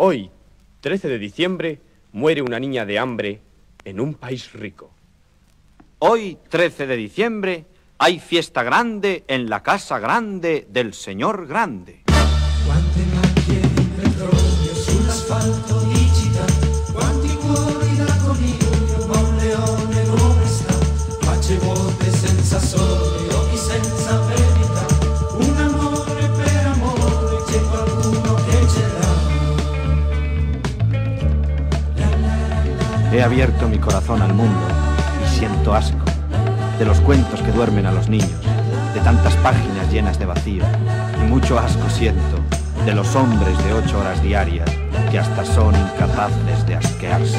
Hoy, 13 de diciembre, muere una niña de hambre en un país rico. Hoy, 13 de diciembre, hay fiesta grande en la casa grande del señor grande. He abierto mi corazón al mundo y siento asco de los cuentos que duermen a los niños, de tantas páginas llenas de vacío, y mucho asco siento de los hombres de ocho horas diarias que hasta son incapaces de asquearse.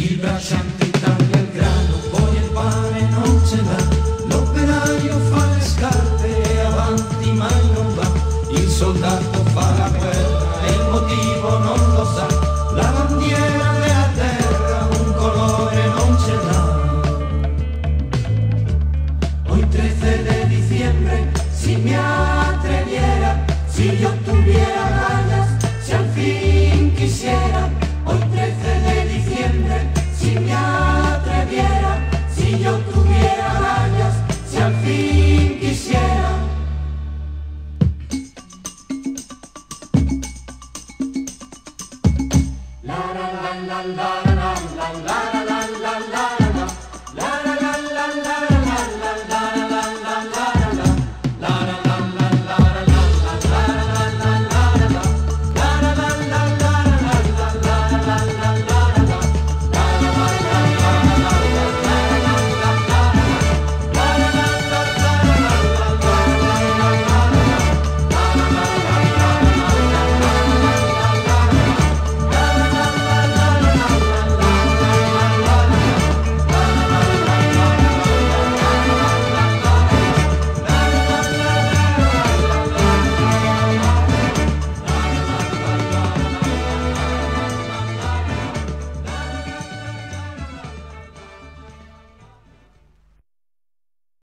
Il bracciante taglia il grano, poi il pane non ce l'ha, l'operaio fa le scarpe e avanti mai non va, il soldato fa la guerra e il motivo non lo sa, la bandiera della terra un colore non ce l'ha. Hoy 13 de diciembre, si me atreviera, si yo tuviera la la la la la la.